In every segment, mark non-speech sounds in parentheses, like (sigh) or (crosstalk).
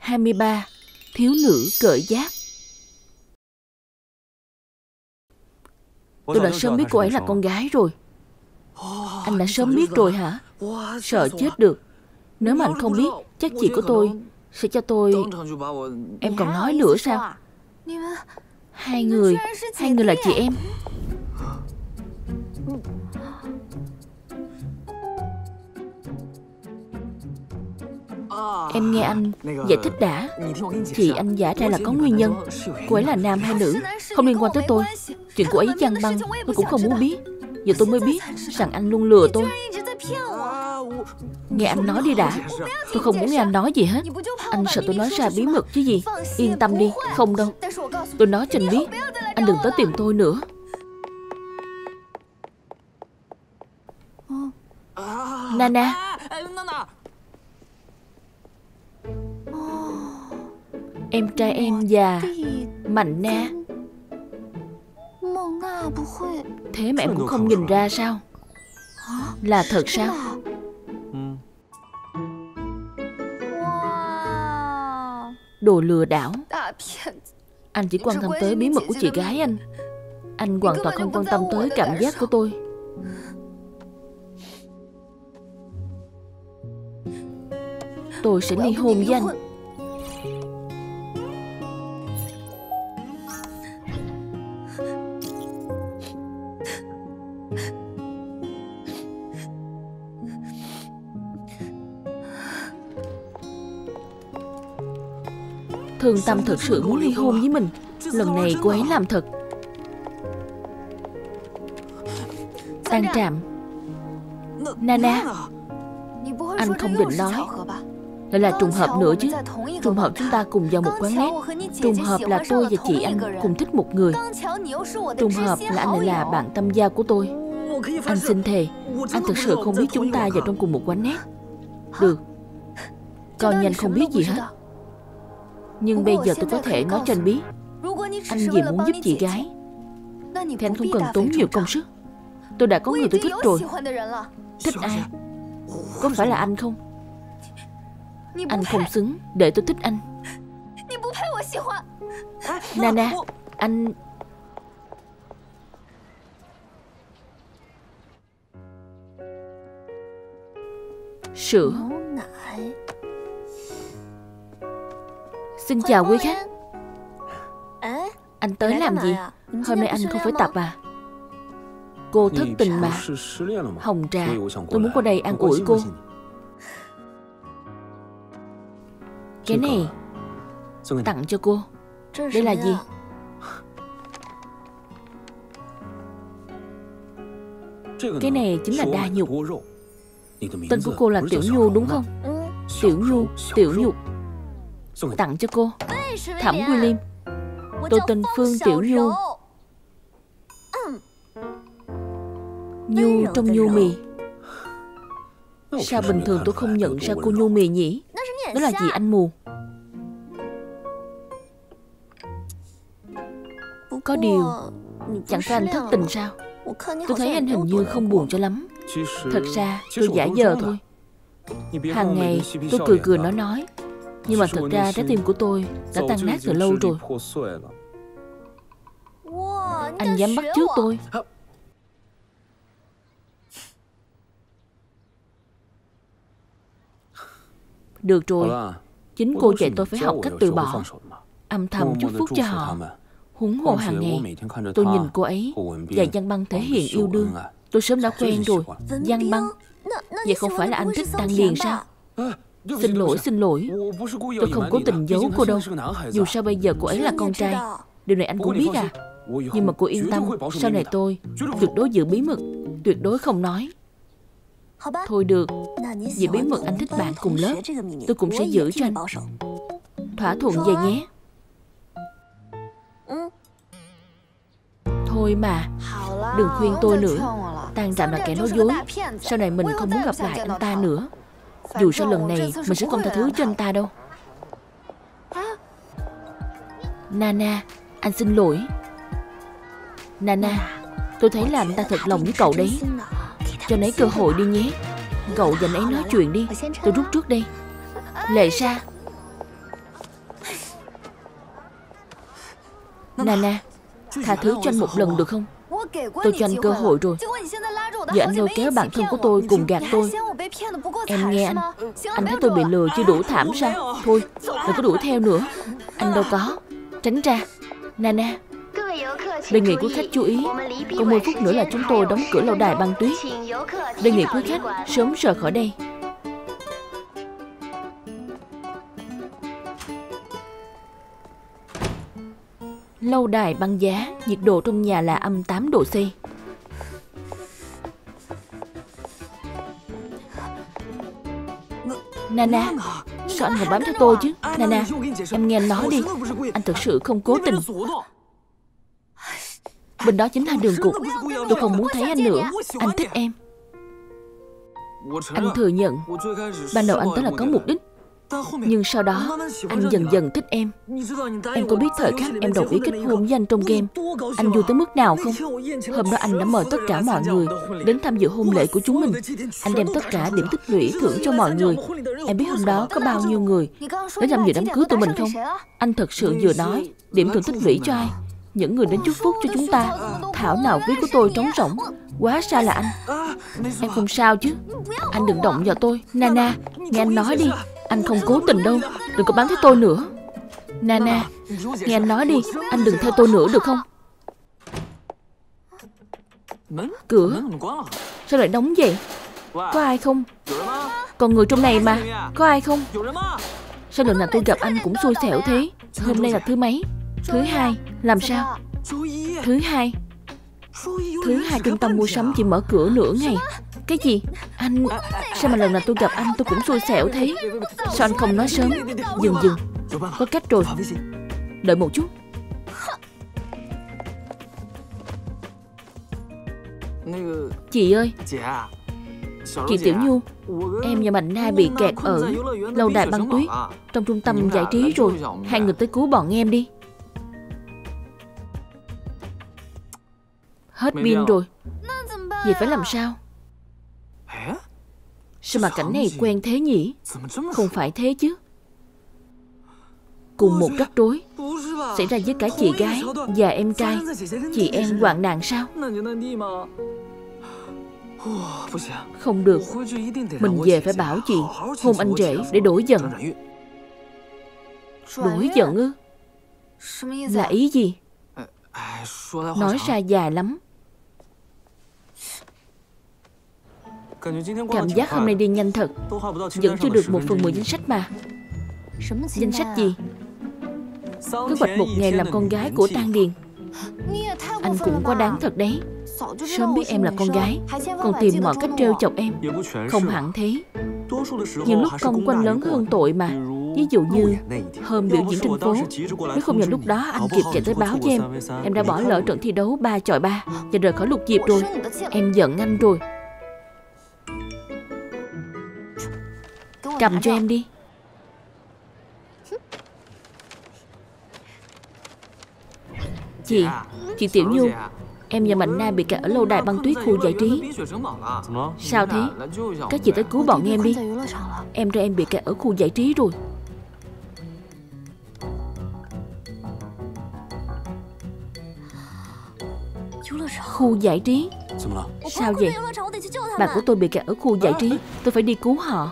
23 Thiếu nữ cởi giáp. Tôi đã sớm biết cô ấy là con gái rồi. Anh đã sớm biết rồi hả? Sợ chết được. Nếu mà anh không biết, Chắc chị của tôi Sẽ cho tôi Em còn nói nữa sao? Hai người Hai người là chị em. Em nghe anh giải thích đã. Chị anh giả ra là có nguyên nhân. Cô ấy là nam hay nữ Không liên quan tới tôi. Chuyện cô ấy chăng băng Tôi cũng không muốn biết. Giờ tôi mới biết rằng anh luôn lừa tôi. Nghe anh nói đi đã. Tôi không muốn nghe anh nói gì hết. Anh sợ tôi nói ra bí mật chứ gì. Yên tâm đi Không đâu. Tôi nói cho anh biết Anh đừng tới tìm tôi nữa. Nana Em trai em già Mạnh na Thế mà em cũng không nhìn ra sao? Là thật sao? Đồ lừa đảo. Anh chỉ quan tâm tới bí mật của chị gái anh? Anh hoàn toàn không quan tâm tới cảm giác của tôi Tôi sẽ ly hôn với anh. Thương Tâm thật sự muốn ly hôn với mình. Lần này cô ấy làm thật. Tan trạm. Nana, Anh không định nói. Lại là trùng hợp nữa chứ. Trùng hợp chúng ta cùng vào một quán nét. Trùng hợp là tôi và chị anh cùng thích một người. Trùng hợp là anh lại là bạn tâm giao của tôi. Anh xin thề Anh thật sự không biết chúng ta vào trong cùng một quán nét. Được. Coi như anh không biết gì hết. Nhưng bây giờ tôi có thể nói cho anh biết. Anh vì muốn giúp chị gái. Thì anh không cần tốn nhiều công sức. Tôi đã có người tôi thích rồi. Thích ai? Có phải là anh không Anh không xứng để tôi thích anh Nana Anh Sữa Xin chào quý khách。Anh tới làm gì？Hôm nay anh không phải tập à Cô thất tình mà。Hồng trà Tôi muốn qua đây an ủi cô Cái này. Tặng cho cô. Đây là gì? Cái này chính là đa nhục. Tên của cô là Tiểu Nhu đúng không? Tiểu Nhu Tiểu Nhục. Tặng cho cô. Thẩm William Tôi tên Phương Tiểu Nhu. Nhu trong nhu mì. Sao bình thường tôi không nhận ra cô nhu mì nhỉ? Đó là gì anh mù Có điều Chẳng phải anh thất tình sao? Tôi thấy anh hình như không buồn cho lắm. Thật ra tôi giả giờ thôi. Hàng ngày tôi cười cười nói nói Nhưng mà thật ra trái tim của tôi Đã tan nát từ lâu rồi. Anh dám bắt trước tôi. Được rồi. Chính cô dạy tôi phải học cách từ bỏ. Âm thầm chúc phúc cho họ Huống hồ hàng ngày, Tôi nhìn cô ấy Và Giang Băng thể hiện yêu đương. Tôi sớm đã quen rồi. Giang Băng, Vậy không phải là anh thích Tăng Liền sao? Xin lỗi xin lỗi. Tôi không cố tình giấu cô đâu. Dù sao bây giờ cô ấy là con trai. Điều này anh cũng biết à. Nhưng mà cô yên tâm, Sau này tôi tuyệt đối giữ bí mật, Tuyệt đối không nói. Thôi được Vì bí mật anh thích bạn cùng lớp. Tôi cũng sẽ giữ cho anh. Thỏa thuận về nhé. Thôi mà. Đừng khuyên tôi nữa. Tan trạm là kẻ nói dối. Sau này mình không muốn gặp lại anh ta nữa. Dù sao lần này mình sẽ không tha thứ cho anh ta đâu. Nana Anh xin lỗi. Nana Tôi thấy là anh ta thật lòng với cậu đấy. Cho nấy cơ hội đi nhé. Cậu và nấy nói chuyện đi. Tôi rút trước đây. Lệ ra Nana Tha thứ cho anh một lần được không? Tôi cho anh cơ hội rồi. Giờ anh lôi kéo bạn thân của tôi cùng gạt tôi. Em nghe anh. Anh thấy tôi bị lừa chưa đủ thảm sao? Thôi đừng có đuổi theo nữa. Anh đâu có. Tránh ra. Nana Đề nghị quý khách chú ý. Còn 10 phút nữa là chúng tôi đóng cửa lâu đài băng tuyết. Đề nghị quý khách sớm rời khỏi đây Lâu đài băng giá, nhiệt độ trong nhà là âm 8 độ C. Nana, sao anh còn bám theo tôi chứ? Nana, em nghe anh nói đi. Anh thực sự không cố tình. Bên đó chính là đường cục. Tôi không muốn thấy anh nữa. Anh thích em. Anh thừa nhận, ban đầu anh tới là có mục đích nhưng sau đó, Anh dần dần thích em. Em có biết thời khắc em đồng ý kết hôn với anh trong game? Anh vui tới mức nào không? Hôm đó anh đã mời tất cả mọi người Đến tham dự hôn lễ của chúng mình. Anh đem tất cả điểm tích lũy thưởng cho mọi người. Em biết hôm đó có bao nhiêu người Đến tham dự đám cưới tụi mình không? Anh thật sự vừa nói, Điểm thưởng tích lũy cho ai? Những người đến chúc phúc cho chúng ta. Thảo nào ví của tôi trống rỗng. Quá xa là anh. Em không sao chứ. Anh đừng động vào tôi. Nana, Nghe anh nói đi anh không cố tình đâu, Đừng có bám theo tôi nữa. Nana Nghe anh nói đi, Anh đừng theo tôi nữa được không? Cửa, Sao lại đóng vậy? Có ai không? Còn người trong này mà, Có ai không? Sao lần nào tôi gặp anh cũng xui xẻo thế? Hôm nay là thứ mấy? Thứ hai, Làm sao? Thứ hai. Thứ hai trung tâm mua sắm chỉ mở cửa nửa ngày. Cái gì? Anh, Sao mà lần nào tôi gặp anh tôi cũng xui xẻo thế? Sao anh không nói sớm? Dừng dừng. Có cách rồi. Đợi một chút. Chị ơi. Chị Tiểu Nhu, Em và Mạnh Na bị kẹt ở Lâu đài băng tuyết, Trong trung tâm giải trí rồi. Hai người tới cứu bọn em đi. Hết pin rồi. Vậy phải làm sao? Sao mà cảnh này quen thế nhỉ? Không phải thế chứ. Cùng một rắc rối Xảy ra với cả chị gái Và em trai. Chị em hoạn nạn sao? Không được. Mình về phải bảo chị Hôn anh rể để đổi giận. Đổi giận ư? Là ý gì? Nói ra dài lắm Cảm giác hôm nay đi nhanh thật. Vẫn chưa được một phần mười danh sách mà. Danh sách gì? Kế hoạch một ngày làm con gái của Tan Điền. Anh cũng quá đáng thật đấy. Sớm biết em là con gái Còn tìm mọi cách trêu chọc em. Không hẳn thế. Nhiều lúc công quanh lớn hơn tội mà. Ví dụ như hôm biểu diễn trên phố Nếu không nhờ lúc đó anh kịp chạy tới báo cho em. Em đã bỏ lỡ trận thi đấu ba chọi ba Và rời khỏi lục diệp rồi. Em giận anh rồi Cầm cho em đi. Chị Chị Tiểu Nhu Em và Mạnh Na bị kẹt ở lâu đài băng tuyết khu giải trí. Sao thế? Các chị tới cứu bọn em đi. Em ra em bị kẹt ở khu giải trí rồi. Khu giải trí? Sao vậy? Bạn của tôi bị kẹt ở khu giải trí. Tôi phải đi cứu họ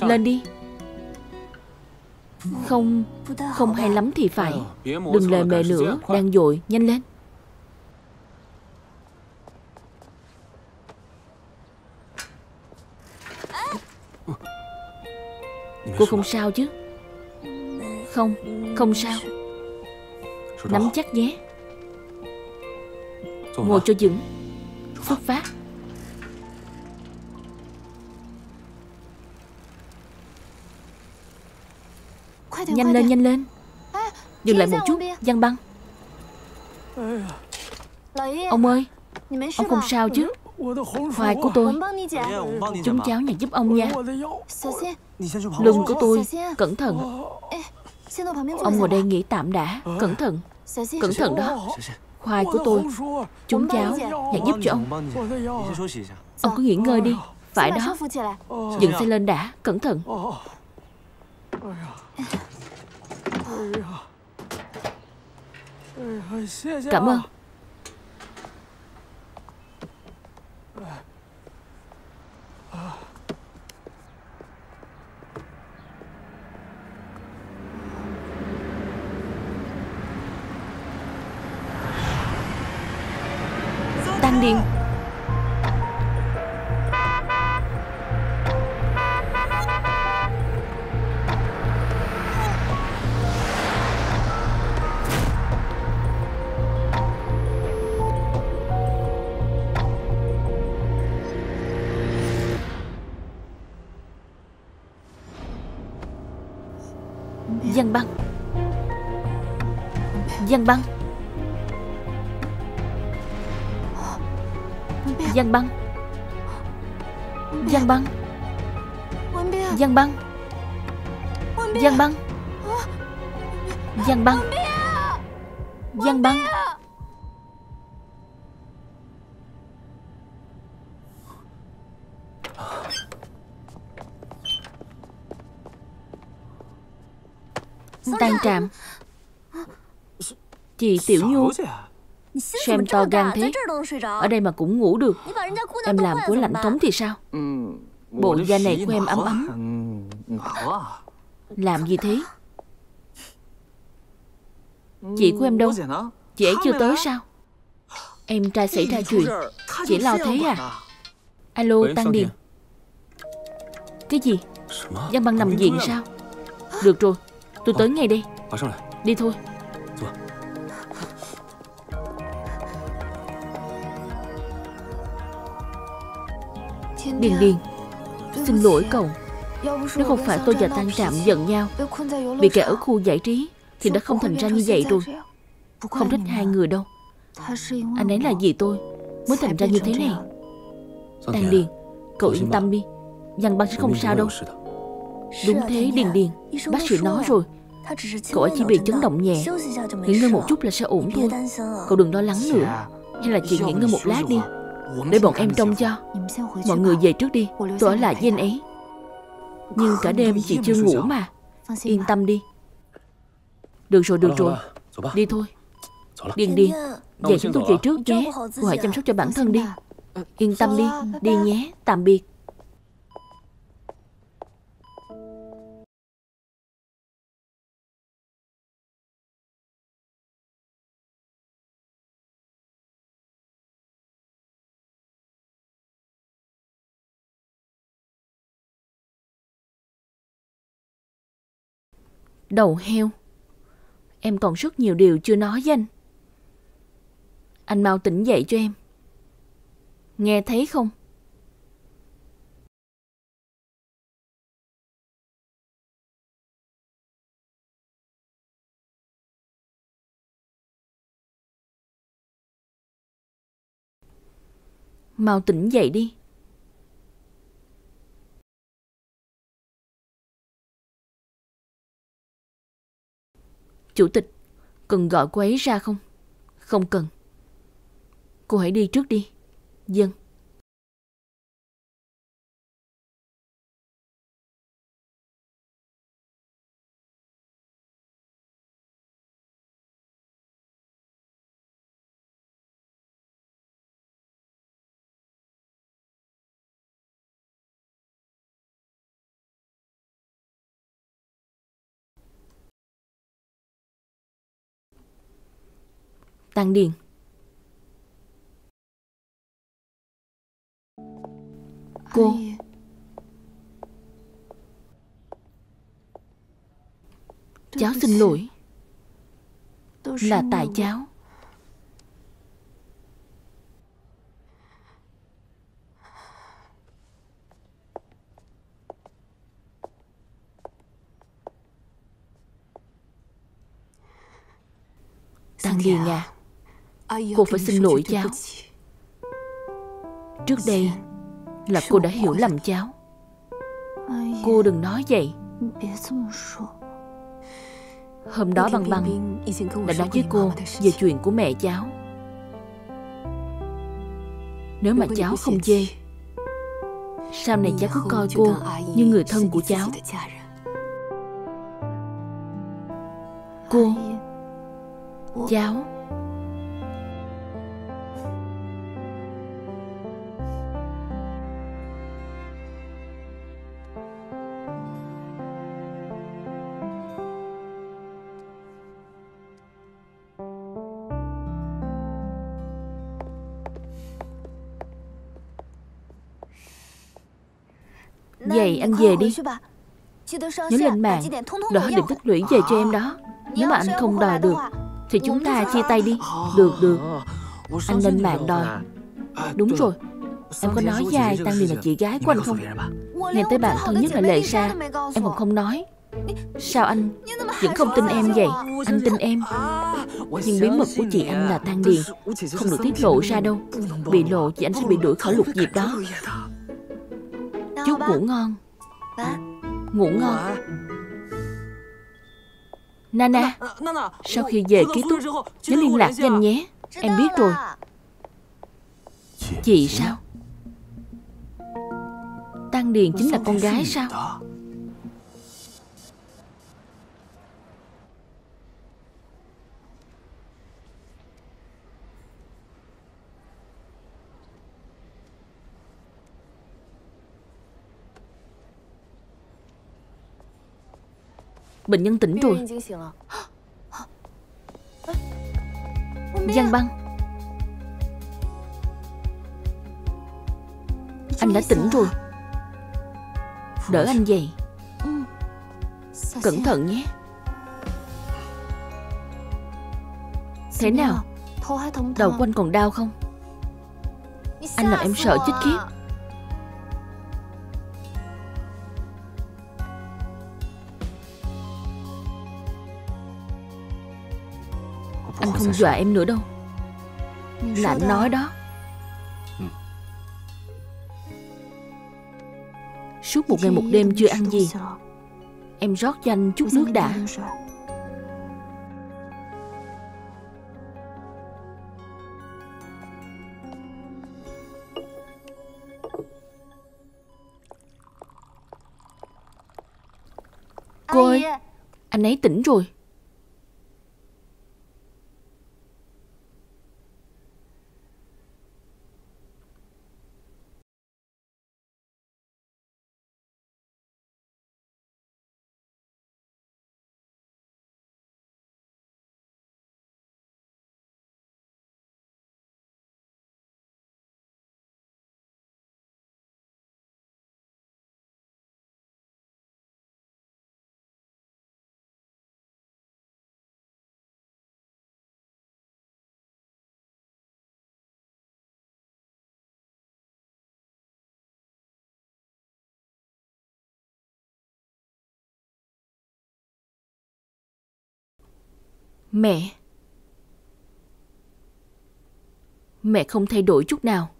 Lên đi. Không Không hay lắm thì phải. Đừng lề mề nữa. Đang dội Nhanh lên. Cô không sao chứ? Không Không sao. Nắm chắc nhé. Ngồi cho vững Xuất phát Nhanh lên nhanh lên. Dừng lại một chút Giang băng. Ông ơi Ông không sao chứ. Khoai của tôi Chúng cháu nhà giúp ông nha. Lưng của tôi Cẩn thận. Ông ngồi đây nghỉ tạm đã. Cẩn thận. Cẩn thận đó. Khoai của tôi. Chúng cháu Nhặt giúp cho ông. Ông cứ nghỉ ngơi đi. Phải đó. Dừng xe lên đã. Cẩn thận Cảm ơn. Tăng Điền. Giang băng. Giang băng. Giang băng. Giang băng. Giang băng. Giang băng. Giang băng. Tan trạm. Chị Tiểu Nhu. Xem to gan thế. Ở đây mà cũng ngủ được. Em làm của lạnh cống thì sao? Bộ da này của em ấm ấm. Làm gì thế? Chị của em đâu? Chị ấy chưa tới sao? Em trai xảy ra chuyện. Chị lo thế à? Alo Tăng Điền. Cái gì? Giang băng nằm viện sao? Được rồi Tôi tới ngay đây. Đi thôi Điền Điền Xin lỗi cậu. Nếu không phải tôi và Tăng Trạm giận nhau Bị kẹt ở khu giải trí Thì đã không thành ra như vậy rồi. Không trách hai người đâu. Anh ấy là gì tôi? Mới thành ra như thế này. Tăng Điền Cậu yên tâm đi. Văn băng sẽ không sao đâu. Đúng thế Điền Điền. Bác sĩ nói rồi. Cậu ấy chỉ bị chấn động nhẹ. Nghỉ ngơi một chút là sẽ ổn thôi. Cậu đừng lo lắng nữa. Hay là chị nghỉ ngơi một lát đi để bọn em trông cho. Mọi người về trước đi. Tôi ở lại với anh ấy. Nhưng cả đêm chị chưa ngủ mà. Yên tâm đi. Được rồi được rồi. Đi thôi. Điền điền Vậy chúng tôi về trước nhé. Cô hãy chăm sóc cho bản thân đi. Yên tâm đi. Đi nhé. Tạm biệt. Đầu heo. Em còn rất nhiều điều chưa nói với anh. Anh mau tỉnh dậy cho em. Nghe thấy không? Mau tỉnh dậy đi. Chủ tịch, cần gọi cô ấy ra không? Không cần. Cô hãy đi trước đi. Dân. Tăng Điền Cô. Cháu xin lỗi. Là tại cháu. Tăng Điền à Cô phải xin lỗi cháu. Trước đây Là cô đã hiểu lầm cháu. Cô đừng nói vậy. Hôm đó băng băng Đã nói với cô Về chuyện của mẹ cháu. Nếu mà cháu không chê Sau này cháu cứ coi cô Như người thân của cháu. Cô Cháu Vậy anh về đi. Nhớ lên mạng Đỡ định tích lũy về cho em đó. Nếu mà anh không đòi được Thì chúng ta chia tay đi. Được được. Anh lên mạng đòi. Đúng rồi. Em có nói với ai Tăng Điền là chị gái của anh không? Nghe tới bạn thân nhất là Lệ Sa. Em còn không nói. Sao anh vẫn không tin em vậy? Anh tin em. Nhưng bí mật của chị anh là Tăng Điền. Không được tiết lộ ra đâu. Bị lộ chị anh sẽ bị đuổi khỏi lục diệp đó. Chúc ngủ ngon Ngủ ngon. Nana Sau khi về ký túc Nhớ liên lạc với anh nhé. Em biết rồi. Chị sao? Tăng Điền chính là con gái sao Bệnh nhân tỉnh rồi. Giang băng. Anh đã tỉnh rồi. Đỡ anh dậy Cẩn thận nhé. Thế nào? Đầu của anh còn đau không? Anh làm em sợ chết khiếp. Không dọa em nữa đâu. Là anh nói đó. Suốt một ngày một đêm chưa ăn gì. Em rót cho anh chút nước đã. Cô ơi Anh ấy tỉnh rồi Mẹ. Mẹ không thay đổi chút nào.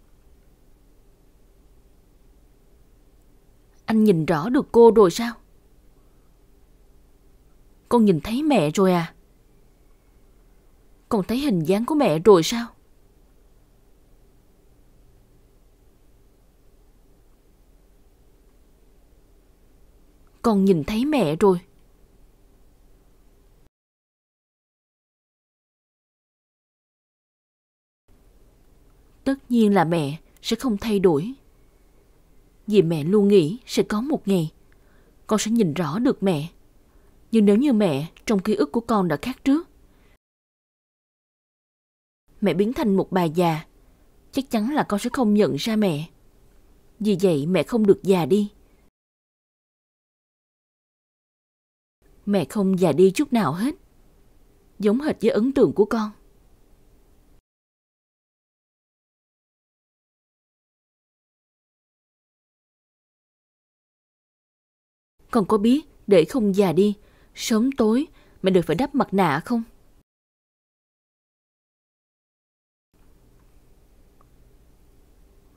Anh nhìn rõ được cô rồi sao? Con nhìn thấy mẹ rồi à? Con thấy hình dáng của mẹ rồi sao? Con nhìn thấy mẹ rồi. Tất nhiên là mẹ sẽ không thay đổi. Vì mẹ luôn nghĩ sẽ có một ngày con sẽ nhìn rõ được mẹ. Nhưng nếu như mẹ trong ký ức của con đã khác trước, mẹ biến thành một bà già, chắc chắn là con sẽ không nhận ra mẹ. Vì vậy mẹ không được già đi. Mẹ không già đi chút nào hết. Giống hệt với ấn tượng của con. Con có biết để không già đi, sớm tối mẹ đều phải đắp mặt nạ không?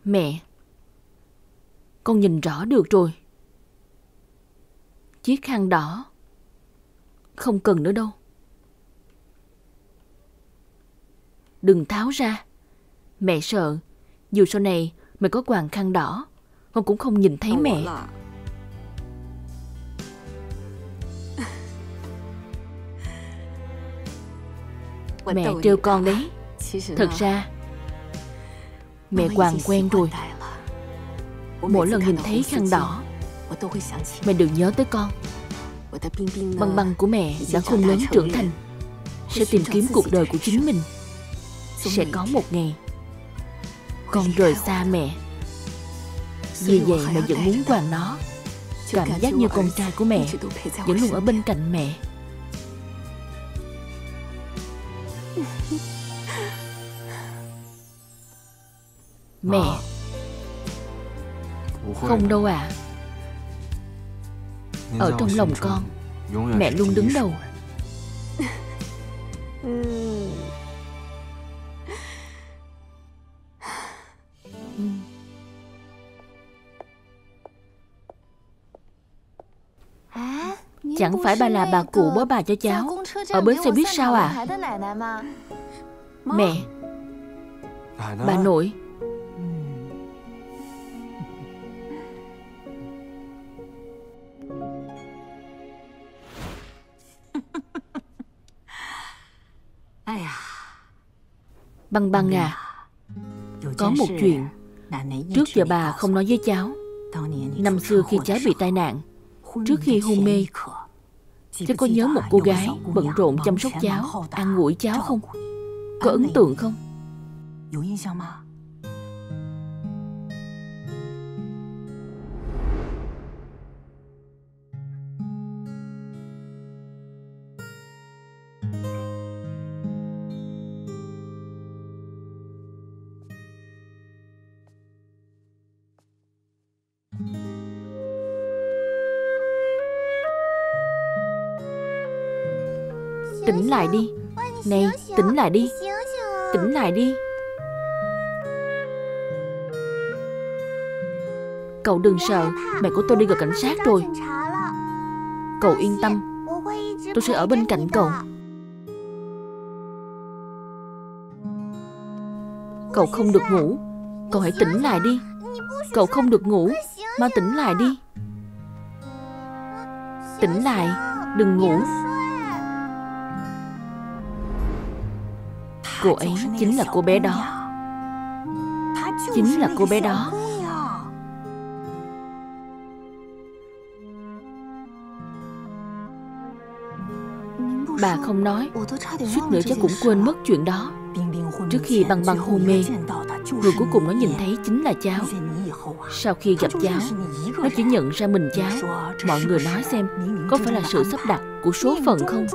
Mẹ, con nhìn rõ được rồi. Chiếc khăn đỏ, không cần nữa đâu. Đừng tháo ra. Mẹ sợ, dù sau này mẹ có quàng khăn đỏ, con cũng không nhìn thấy mẹ. Mẹ trêu con đấy. Thật ra Mẹ hoàng quen rồi. Mỗi lần nhìn thấy khăn đỏ Mẹ đừng nhớ tới con. Băng băng của mẹ đã khôn lớn trưởng thành Sẽ tìm kiếm cuộc đời của chính mình. Sẽ có một ngày Con rời xa mẹ. Vì vậy mẹ vẫn muốn hoàng nó. Cảm giác như con trai của mẹ Vẫn luôn ở bên cạnh mẹ Mẹ. Không đâu ạ à. Ở trong lòng con Mẹ luôn đứng đầu. (laughs) (laughs) Chẳng phải bà là bà cụ bố bà cho cháu? Ở bến xe buýt sao à? Mẹ. Bà nội Băng băng à. Có một chuyện. Trước giờ bà không nói với cháu. Năm xưa khi cháu bị tai nạn Trước khi hôn mê Cháu có nhớ một cô gái bận rộn chăm sóc cháu Ăn ủi cháu không? Có ấn tượng không lại đi. Này, tỉnh lại đi. Tỉnh lại đi. Cậu đừng sợ, Mẹ của tôi đi gọi cảnh sát rồi. Cậu yên tâm. Tôi sẽ ở bên cạnh cậu. Cậu không được ngủ. Cậu hãy tỉnh lại đi. Cậu không được ngủ, Mau tỉnh lại đi. Tỉnh lại, Đừng ngủ. Cô ấy chính là cô bé đó. Chính là cô bé đó. Bà không nói, Suýt nữa chắc cũng quên mất chuyện đó. Trước khi băng băng hôn mê, Người cuối cùng nó nhìn thấy chính là cháu. Sau khi gặp cháu, Nó chỉ nhận ra mình cháu. Mọi người nói xem Có phải là sự sắp đặt của số phận không?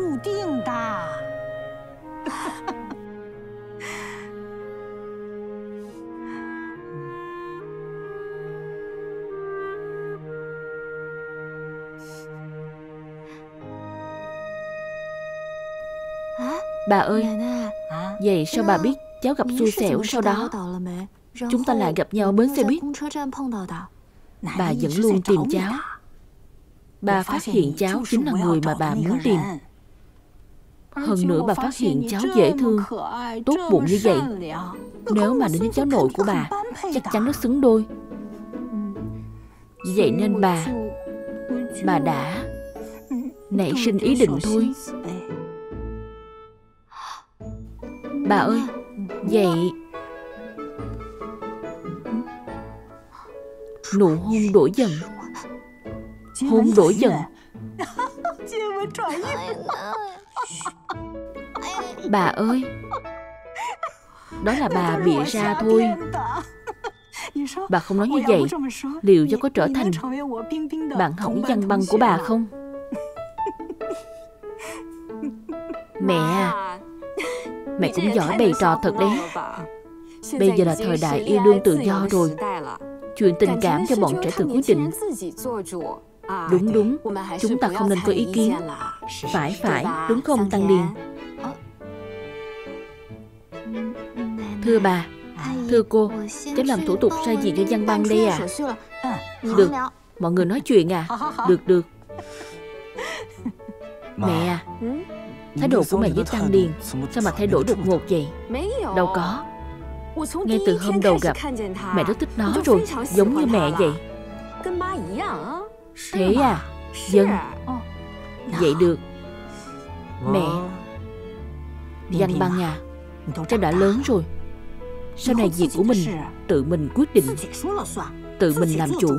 Bà ơi Vậy sao bà biết cháu gặp xui xẻo sau đó? Chúng ta lại gặp nhau ở bến xe buýt. Bà vẫn luôn tìm cháu. Bà phát hiện cháu chính là người mà bà muốn. tìm Hơn nữa bà phát hiện cháu dễ thương. Tốt bụng như vậy. Nếu mà đến cháu nội của bà Chắc chắn nó xứng đôi. Vậy nên bà Bà đã Nảy sinh ý định thôi Bà ơi. Vậy. Nụ hôn đổi dần. Hôn đổi dần. (laughs) Bà ơi. Đó là bà bị ra thôi. Bà không nói như vậy. Liệu cho có trở thành Bạn hỏng văn băng của bà không? (laughs) Mẹ à Mẹ cũng giỏi bày trò thật đấy. Bây giờ là thời đại yêu đương tự do rồi. Chuyện tình cảm cho bọn trẻ tự quyết định. Đúng đúng. Chúng ta không nên có ý kiến. Phải phải. Đúng không Tăng Điền? Thưa bà Thưa cô Cháu làm thủ tục sai diện cho văn băng đây à? Được Mọi người nói chuyện à? Được được. Mẹ à Thái độ của mẹ với Tăng Điền. Sao mà thay đổi đột ngột vậy? Đâu có. Ngay từ hôm đầu gặp Mẹ rất thích nó rồi Giống như mẹ vậy. Thế à? Dân. Vậy được. Mẹ. Văn băng à Cháu đã lớn rồi. Sau này việc của mình Tự mình quyết định. Tự mình làm chủ.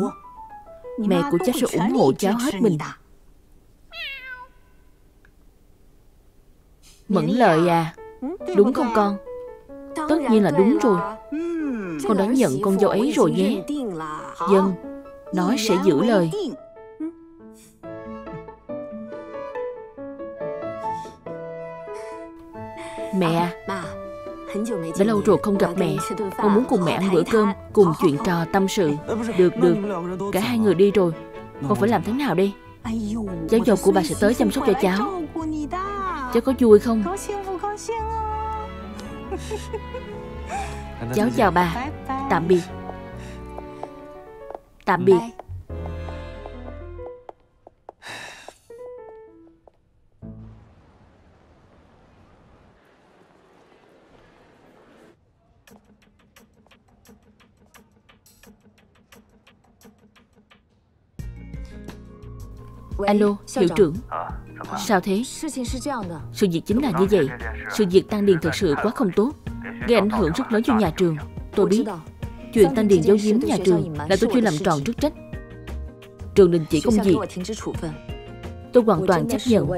Mẹ của cháu sẽ ủng hộ cháu hết mình Mẫn lời à. Đúng không con? Tất nhiên là đúng rồi. Con đã nhận con dâu ấy rồi nhé. Dân Nói sẽ giữ lời. Mẹ Đã lâu rồi không gặp mẹ. Con muốn cùng mẹ ăn bữa cơm Cùng chuyện trò tâm sự. Được được. Cả hai người đi rồi. Con phải làm thế nào đi Cháu dâu của bà sẽ tới chăm sóc cho cháu Cháu có vui không? Cháu chào bà. Tạm biệt. Tạm biệt. Alo, hiệu trưởng Sao thế? Sự việc chính là như vậy. Sự việc tăng điền thực sự quá không tốt. Gây ảnh hưởng rất lớn cho nhà trường. Tôi biết. Chuyện tăng điền giấu giếm nhà trường Là tôi chưa làm tròn chức trách. Trường đình chỉ công việc. Tôi hoàn toàn chấp nhận.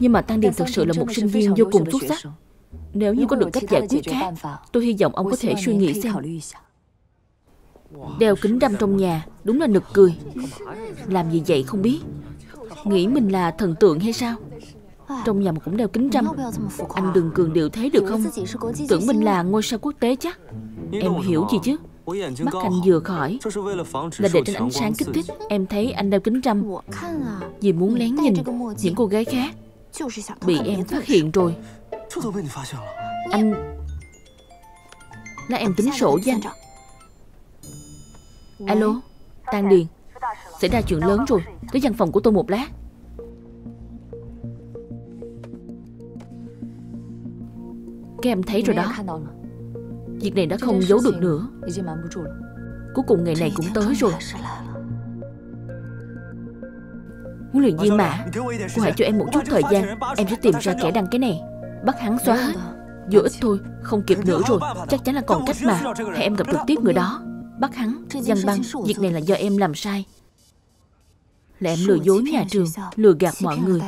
Nhưng mà Tăng Điền thực sự là một sinh viên vô cùng xuất sắc. Nếu như có được cách giải quyết khác Tôi hy vọng ông có thể suy nghĩ xem. Đeo kính râm trong nhà Đúng là nực cười. Làm gì vậy không biết Nghĩ mình là thần tượng hay sao? Trong nhà mà cũng đeo kính râm. Anh đừng cường điệu thế được không? Tưởng mình là ngôi sao quốc tế chắc. Em hiểu gì chứ? Mắt anh vừa khỏi. Là để tránh ánh sáng kích thích. Em thấy anh đeo kính râm. Vì muốn lén nhìn những cô gái khác. Bị em phát hiện rồi. Anh Là em tính sổ với anh. Alo, Tan Điền. Xảy ra chuyện lớn rồi. Tới văn phòng của tôi một lát. Các em thấy rồi đó. Việc này đã không giấu được nữa. Cuối cùng ngày này cũng tới rồi. Huấn luyện viên mà, Cô hãy cho em một chút thời gian. Em sẽ tìm ra kẻ đăng cái này. Bắt hắn xóa hết. Vô ích thôi Không kịp nữa rồi. Chắc chắn là còn cách mà. Hãy em gặp được tiếp người đó. Bắt hắn Văn băng. Việc này là do em làm sai. Là em lừa dối nhà trường Lừa gạt mọi người.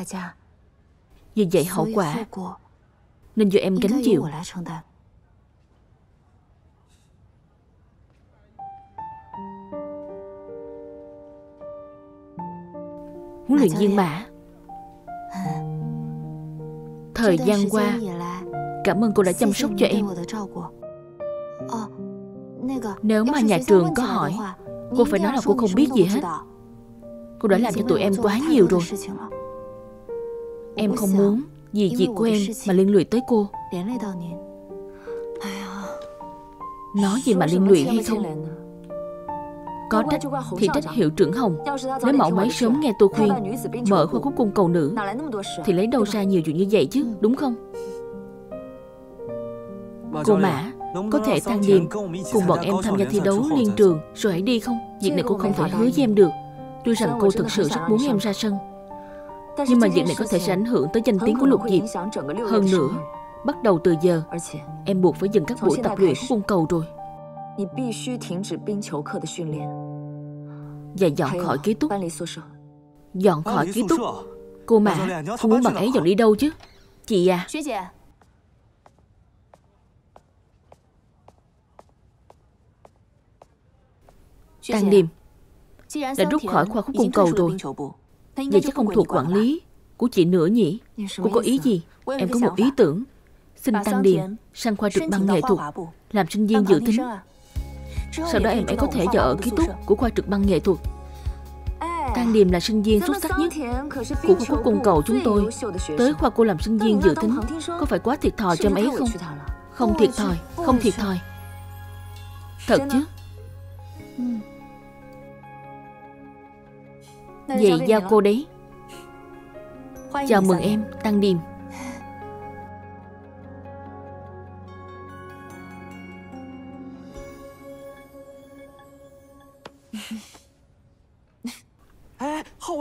Vì vậy hậu quả Nên do em gánh chịu. Huấn luyện viên Mã. Thời gian qua Cảm ơn cô đã chăm sóc cho em. Nếu mà nhà trường có hỏi Cô phải nói là cô không biết gì hết Cô đã làm cho tụi em quá nhiều rồi. Em không muốn Vì việc của em mà liên lụy tới cô. Nói gì mà liên lụy hay không? Có trách thì trách hiệu trưởng Hồng. Nếu mẫu máy sớm nghe tôi khuyên Mở khoa quốc cung cầu nữ Thì lấy đâu ra nhiều chuyện như vậy chứ Đúng không? Cô Mã Có thể Thang Điềm Cùng bọn em tham gia thi đấu liên trường Rồi hãy đi không? Việc này cô không thể hứa với em được Tuy rằng cô thực sự rất muốn em ra sân Nhưng mà việc này có thể sẽ ảnh hưởng tới danh tiếng của Lục Diệp. Hơn nữa Bắt đầu từ giờ Em buộc phải dừng các buổi tập luyện của cung cầu rồi. Và dọn khỏi ký túc. Dọn khỏi ký túc. Cô mà Không muốn bạn ấy dọn đi đâu chứ. Chị à. Trang điềm đã rút khỏi khoa khúc cung cầu rồi. Vậy chắc không thuộc quản lý Của chị nữa nhỉ? Cô có ý gì? Em có một ý tưởng. Xin Tăng Điềm sang khoa trực băng nghệ thuật Làm sinh viên dự tính. Sau đó em ấy có thể vào ở ký túc của khoa trực băng nghệ thuật. Tăng Điềm là sinh viên xuất sắc nhất của khoa khúc cung cầu chúng tôi. Tới khoa cô làm sinh viên dự tính Có phải quá thiệt thòi cho em ấy không? Không thiệt thòi, không thiệt thòi. Thật chứ. Vậy giao cô đấy. Chào mừng em, Tăng Điềm.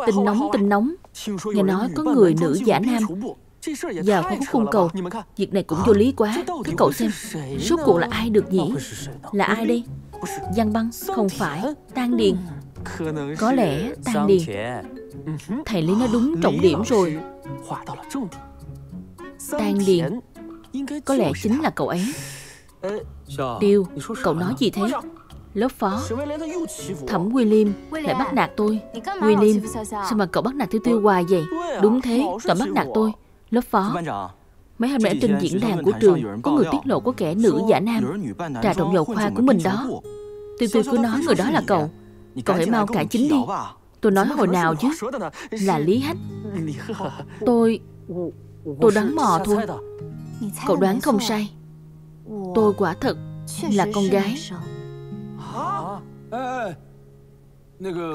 Tình nóng tình nóng. Nghe nói có người nữ giả nam. Vào khoa cung cầu. Việc này cũng vô lý quá. Các cậu xem. Số cuộc là ai được nhỉ? Là ai đây? Văn băng Không phải. Tan Điền Có lẽ Tan Điền Thầy Lý nói đúng trọng điểm rồi。Tan Điền Có lẽ chính là cậu ấy。Tiêu Cậu nói gì thế？Lớp phó Thẩm William lại bắt nạt tôi。William Sao mà cậu bắt nạt Tiêu Tiêu hoài vậy？Đúng thế Cậu bắt nạt tôi。Lớp phó Mấy hôm nay trên diễn đàn của trường Có người tiết lộ có kẻ nữ giả nam Trà trộn vào khoa của mình đó。Tiêu Tiêu cứ nói người đó là cậu Cậu hãy mau cải chính đi. Tôi nói hồi nào chứ? Là Lý Hách. Tôi Tôi đoán mò thôi. Cậu đoán không sai. Tôi quả thật là con gái.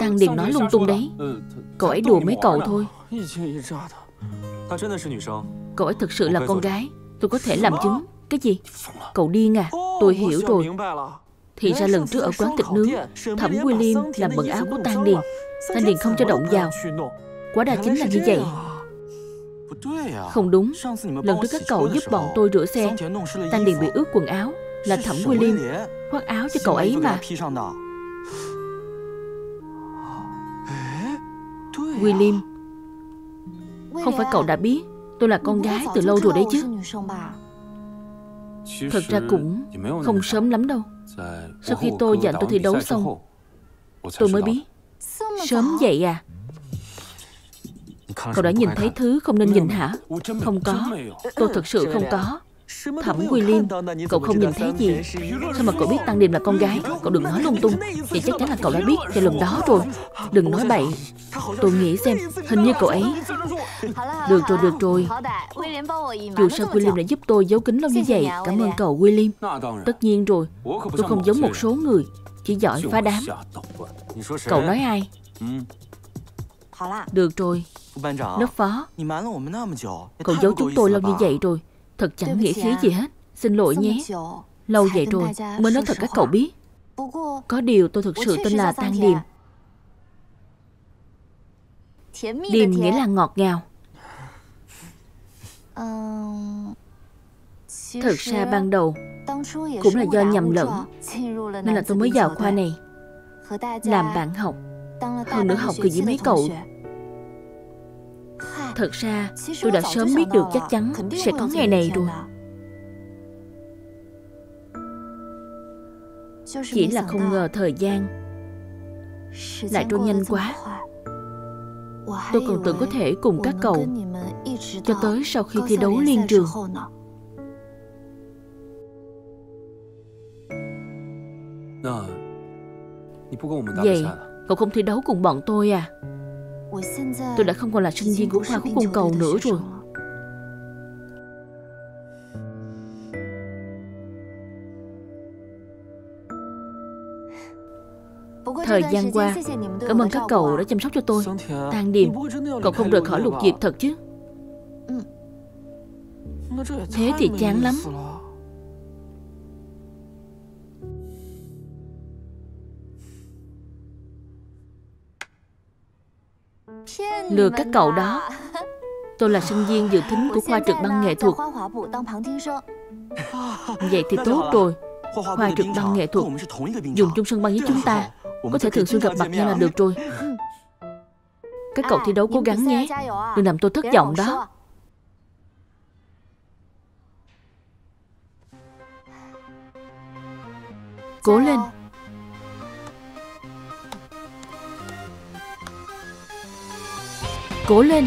Tăng Điền nói lung tung đấy. Cậu ấy đùa mấy cậu thôi. Cậu ấy thực sự là con gái. Tôi có thể làm chứng. Cái gì? Cậu điên à Tôi hiểu rồi thì ra lần trước ở quán thịt nướng, Thẩm William làm bận áo của Tan Điền. Tan Điền không cho động vào. Quá đà chính là như vậy. Không đúng. Lần trước các cậu giúp bọn tôi rửa xe. Tan Điền bị ướt quần áo. Là Thẩm William Khoác áo cho cậu ấy mà. William Không phải cậu đã biết, Tôi là con gái từ lâu rồi đấy chứ. Thật ra cũng không sớm lắm đâu Sau khi tôi dặn tôi thi đấu xong Tôi mới biết。Sớm vậy à？Cậu đã nhìn thấy thứ không nên nhìn hả？Không có Tôi thật sự không có Thẩm William Cậu không nhìn thấy gì? Sao mà cậu biết Tăng Điềm là con gái? Cậu đừng nói lung tung. Vậy chắc chắn là cậu đã biết từ lần đó rồi. Đừng nói bậy. Tôi nghĩ xem Hình như cậu ấy Được rồi được rồi. Dù sao William đã giúp tôi giấu kính lâu như vậy Cảm ơn cậu William Tất nhiên rồi. Tôi không giống một số người Chỉ giỏi phá đám. Cậu nói ai? Được rồi. Lớp phó Cậu giấu chúng tôi lâu như vậy rồi Thật chẳng nghĩa khí gì hết. Xin lỗi nhé. Lâu vậy rồi mới nói thật các cậu biết. Có điều tôi thực sự tên là Tan Điềm Điềm nghĩa là ngọt ngào. Thật ra ban đầu Cũng là do nhầm lẫn Nên là tôi mới vào khoa này. Làm bạn học. Hơn nữa học cười với mấy cậu Thật ra tôi đã sớm biết được chắc chắn sẽ có ngày này rồi. Chỉ là không ngờ thời gian Lại trôi nhanh quá. Tôi còn tưởng có thể cùng các cậu Cho tới sau khi thi đấu liên trường. Vậy cậu không thi đấu cùng bọn tôi à Tôi đã không còn là sinh viên của khoa của cung cầu nữa rồi. Thời gian qua Cảm ơn các cậu đã chăm sóc cho tôi. Tan Điềm Cậu không rời khỏi lục diệp thật chứ. Thế thì chán lắm Lừa các cậu đó. Tôi là sinh viên dự tính của khoa trực băng nghệ thuật. (laughs) Vậy thì tốt rồi. Khoa trực băng nghệ thuật. Dùng chung sân băng với chúng ta Có thể thường xuyên gặp mặt nhau là được rồi. Các cậu thi đấu cố gắng nhé. Đừng làm tôi thất vọng đó. Cố lên Cố lên.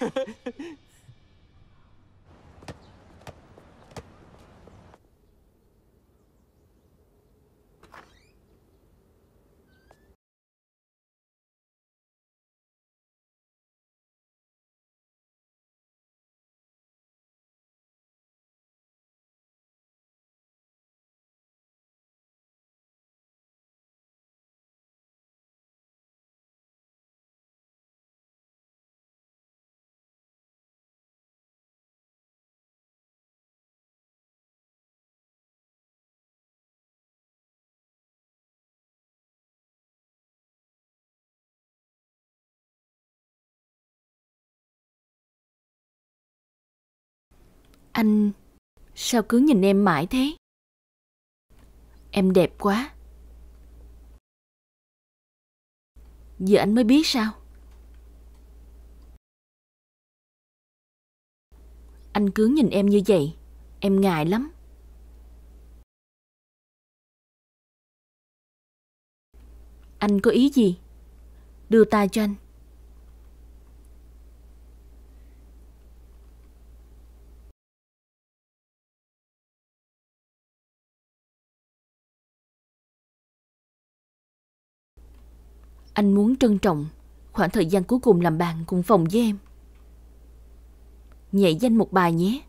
(laughs) Anh, Sao cứ nhìn em mãi thế? Em đẹp quá. Giờ anh mới biết sao? Anh cứ nhìn em như vậy, Em ngại lắm. Anh có ý gì? Đưa tay cho anh. Anh muốn trân trọng khoảng thời gian cuối cùng làm bạn cùng phòng với em. Nhảy danh một bài nhé.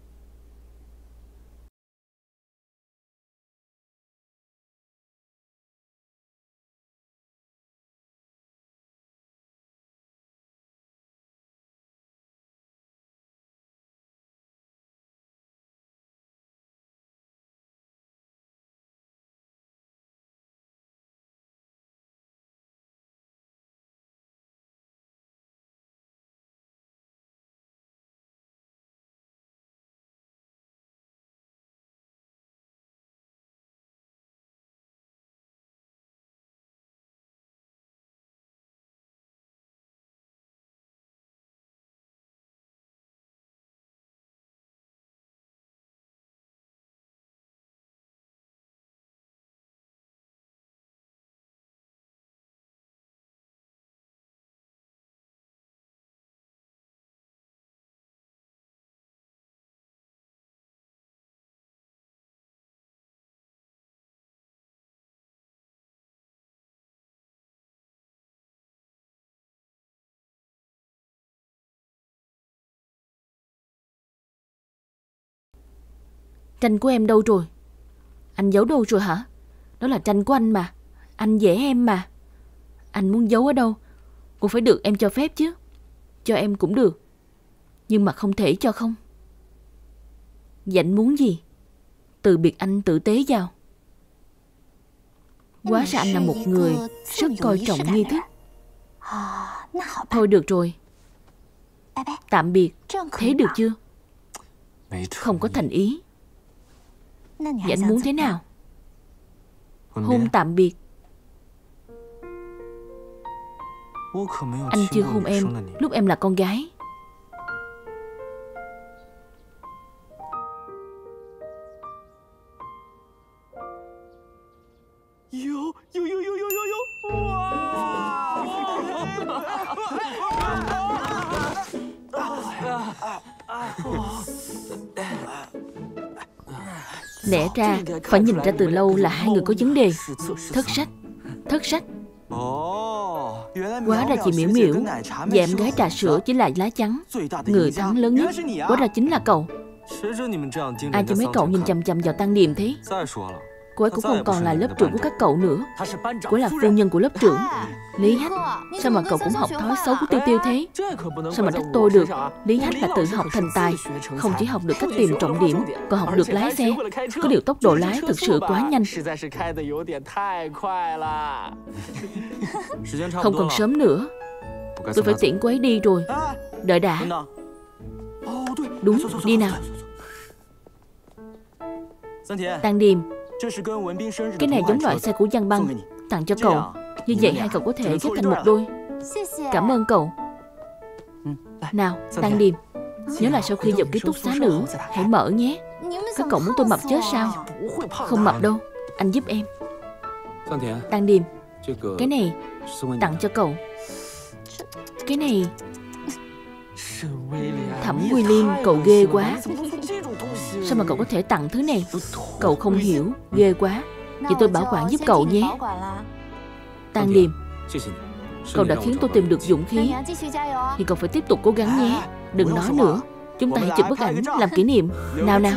Tranh của em đâu rồi? Anh giấu đâu rồi hả? Đó là tranh của anh mà. Anh dễ em mà. Anh muốn giấu ở đâu? Cũng phải được em cho phép chứ. Cho em cũng được. Nhưng mà không thể cho không. Dạnh muốn gì? Từ biệt anh tử tế vào. Quá ra anh là một người rất coi trọng nghi thức. Thôi được rồi. Tạm biệt. Thế được chưa? Không có thành ý. Vậy anh muốn thế nào? Hôn tạm biệt. Anh chưa hôn em. Lúc em là con gái phải nhìn ra từ lâu là hai người có vấn đề. Thất sách Thất sách. Quá ra chị Miễu Miễu Và em gái trà sữa chỉ là lá trắng Người thắng lớn nhất, Quá ra chính là cậu. Ai cho mấy cậu nhìn chầm chầm vào tăng điểm thế? Cô ấy cũng không còn là lớp trưởng của các cậu nữa. Cô ấy là phu nhân của lớp trưởng. Lý Hách Sao mà cậu cũng học thói xấu của Tiêu Tiêu thế? Sao mà trách tôi được? Lý Hách là tự học thành tài Không chỉ học được cách tìm trọng điểm Còn học được lái xe. Có điều tốc độ lái thực sự quá nhanh. (laughs) Không còn sớm nữa. Tôi phải tiễn cô ấy đi rồi. Đợi đã. Đúng, đi nào. Tăng Điềm cái này giống loại xe của Giang Băng. Tặng cho cậu Như vậy hai cậu có thể ghép thành một đôi. Cảm ơn cậu. Ừ, Nào, Tăng Điềm Nhớ là sau khi vào ký túc xá nữ Hãy mở nhé. Các cậu muốn tôi mập chết sao? Không mập đâu. Anh giúp em. Tăng Điềm Cái này Tặng cho cậu. Cái này Thẩm William cậu ghê quá. Sao mà cậu có thể tặng thứ này? Cậu không hiểu Ghê quá. Vậy tôi bảo quản giúp cậu nhé Tan Điềm. Cậu đã khiến tôi tìm được dũng khí. Thì cậu phải tiếp tục cố gắng nhé. Đừng nói nữa. Chúng ta hãy chụp bức ảnh làm kỷ niệm. Nào nào